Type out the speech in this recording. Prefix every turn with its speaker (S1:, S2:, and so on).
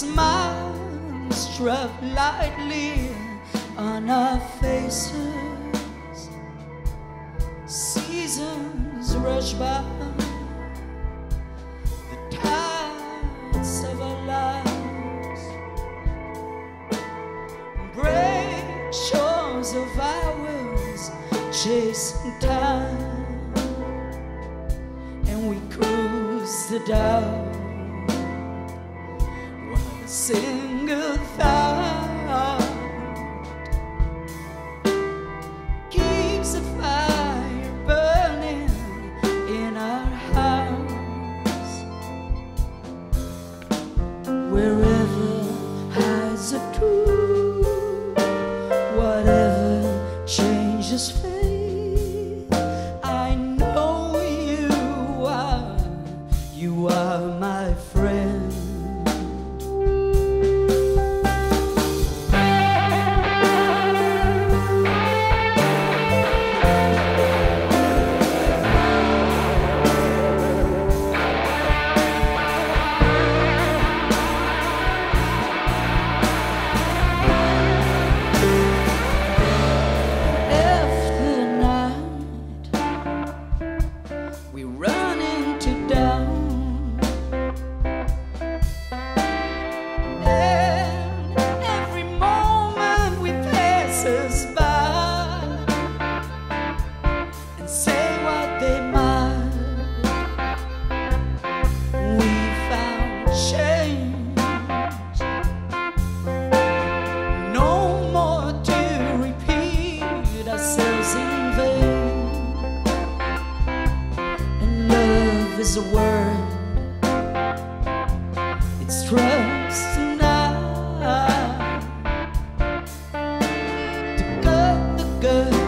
S1: smiles drop lightly on our faces. Seasons rush by. The tides of our lives break shores of ours, chasing time, and we cruise the down single is a word, it's trust tonight to cut the guts